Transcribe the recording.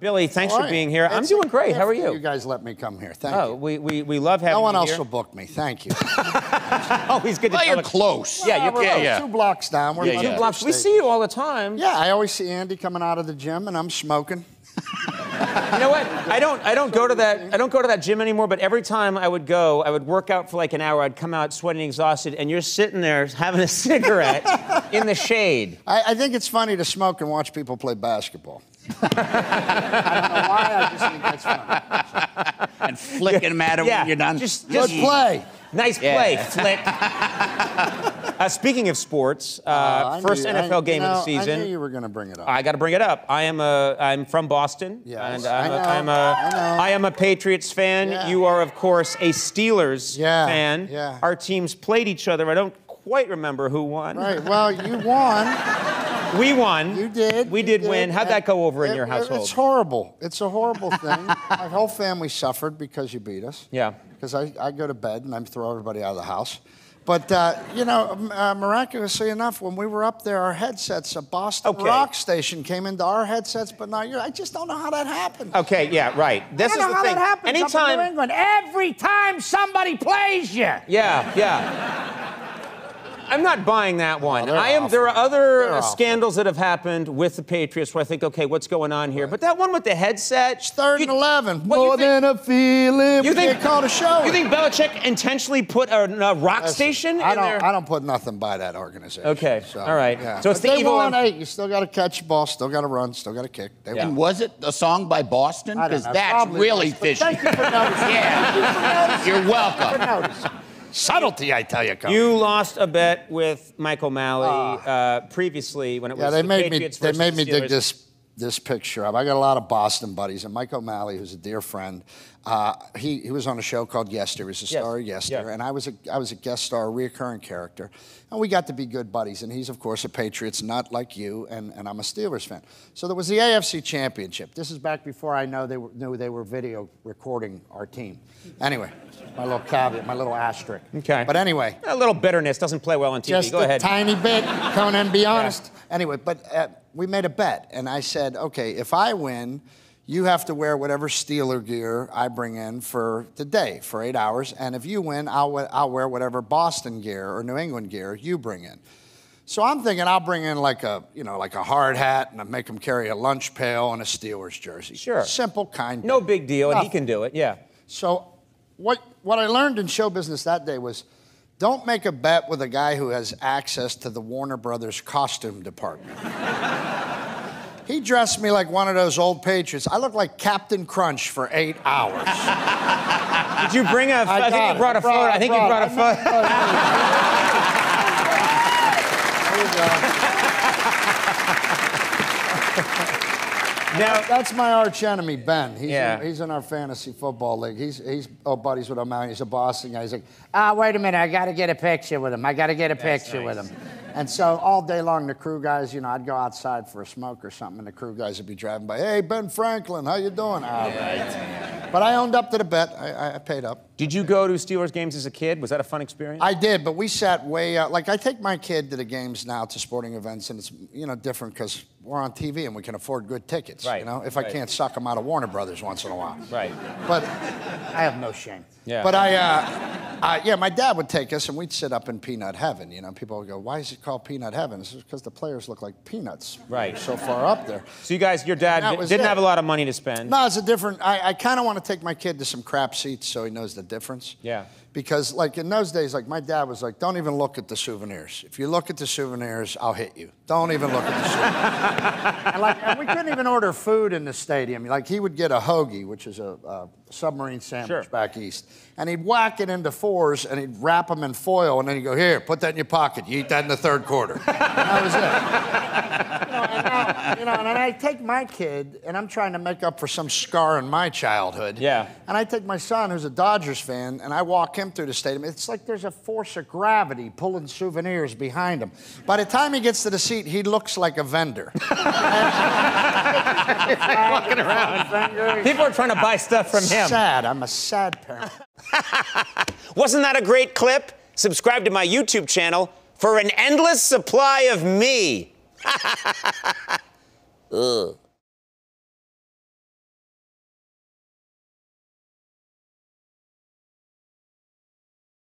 Billy, thanks How for being you? here. I'm doing great. How are you? You guys let me come here. Thank Oh, you. we, we, we love having No one you else here. will book me. Thank you. Always good to Well, you're the- close. Yeah, you're we're yeah, about yeah. Two blocks down. We're Yeah, about yeah. two blocks. We see you all the time. Yeah, I always see Andy coming out of the gym, and I'm smoking. You know what? I don't I don't go to that I don't go to that gym anymore, but every time I would go, I would work out for like an hour, I'd come out sweating exhausted, and you're sitting there having a cigarette in the shade. I, I think it's funny to smoke and watch people play basketball. I don't know why. I just think that's funny. And flicking them at him Yeah, when you're done. just- Good just- play. Nice Yeah. play, Flick. uh, speaking of sports, uh, I first knew- NFL I- game you know, of the season. I knew you were going to bring it up. I got to bring it up. I am a. I'm from Boston, Yes, and I'm, I a, know, I'm a. I know. I am a Patriots fan. Yeah. You are, of course, a Steelers Yeah, fan. yeah. Our teams played each other. I don't quite remember who won. Right. Well, you won. We won. You did. We you did, win. How'd that go over in your it- household? It's horrible. It's a horrible thing. My whole family suffered because you beat us. Yeah. Because I, I go to bed and I throw everybody out of the house. But, uh, you know, uh, miraculously enough, when we were up there, our headsets, a Boston Okay. rock station came into our headsets, but not yours. I just don't know how that happened. Okay. Yeah. Right. This I don't is know the how thing. that happens up in Anytime. New England. Every time somebody plays you. Yeah, yeah. I'm not buying that one. they're I am. There are other They're uh, awful. scandals that have happened with the Patriots where I think, okay, what's going on here? But that one with the headset. It's third you- and 11. What, More think- than a feeling. You think can't call it a show. You think Belichick intentionally put a, a rock Listen, station I in don't, there? I don't put nothing by that organization. Okay, all right. Yeah. So it's But the they evil won eight. You still got to catch the ball, still got to run, still got to kick. They Yeah. And was it a song by Boston? Because that's Probably really was, fishy. Thank you for noticing. Yeah. You're welcome. Notice. Subtlety, I tell you, Coach. You lost a bet with Mike O'Malley uh, previously when it was Ah. yeah, they the made Patriots me. They made the me dig this this picture up. I got a lot of Boston buddies, and Mike O'Malley, who's a dear friend, uh, he he was on a show called Yes, Dear. He was a Yes. star of Yes, Dear, Yeah. and I was a I was a guest star, a reoccurring character, and we got to be good buddies. And he's of course a Patriots nut like you, and, and I'm a Steelers fan. So there was the AFC Championship. This is back before I know they were, knew they were video recording our team. Anyway, my little caveat, my little asterisk. Okay. But anyway, A little bitterness doesn't play well on TV. just Go a ahead. tiny bit. Conan, be honest. Anyway, but uh, we made a bet, and I said, okay, if I win, you have to wear whatever Steeler gear I bring in for the day for eight hours, and if you win, I'll I'll wear whatever Boston gear or New England gear you bring in. So I'm thinking I'll bring in like a you know like a hard hat and I make them carry a lunch pail and a Steelers jersey. Sure. Simple, kind. no big deal, and he can do it. Yeah. So, what what I learned in show business that day was, don't make a bet with a guy who has access to the Warner Brothers costume department. he dressed me like one of those old Patriots. I looked like Captain Crunch for eight hours. Did you bring a? I, think you brought a photo. I think you brought a photo. There you go. Now, That's my arch enemy, Ben. He's, Yeah. in, he's in our fantasy football league. He's, he's oh, buddies with O'Malley. He's a Boston guy. He's like, ah, wait a minute. I got to get a picture with him. I got to get a picture with him. And so all day long, the crew guys, you know, I'd go outside for a smoke or something, and the crew guys would be driving by. Hey, Ben Franklin, how you doing? All right. But I owned up to the bet. I, I- I paid up. did you go to Steelers games as a kid? Was that a fun experience? I did, but we sat way out. Like I take my kid to the games now to sporting events, and it's you know different because we're on TV and we can afford good tickets. Right, You know, if I can't suck them out of Warner Brothers once in a while. right. But I have no shame. Yeah. But I, uh, uh, yeah, my dad would take us and we'd sit up in peanut heaven. You know, people would go, "Why is it called peanut heaven?" It's because the players look like peanuts. Right. So far up there. So you guys, your dad That di- was didn't it. have a lot of money to spend. No, it's a different. I, I kind of want to take my kid to some crap seats so he knows the difference. Yeah. Because, like in those days, like my dad was like, "Don't even look at the souvenirs. If you look at the souvenirs, I'll hit you. Don't even look at the souvenirs." and like, and we couldn't even order food in the stadium. Like he would get a hoagie, which is a, a submarine sandwich Sure. back east, and he'd whack it into fours, and he'd wrap them in foil, and then he'd go, "Here, put that in your pocket. You eat that in the third quarter." and that was it. you know, you know, and I take my kid, and I'm trying to make up for some scar in my childhood. Yeah. And I take my son, who's a Dodgers fan, and I walk him through the stadium. It's like there's a force of gravity pulling souvenirs behind him. By the time he gets to the seat, he looks like a vendor. Walking around. People are trying to buy stuff from him. Sad. I'm a sad parent. Wasn't that a great clip? Subscribe to my YouTube channel for an endless supply of me. 呃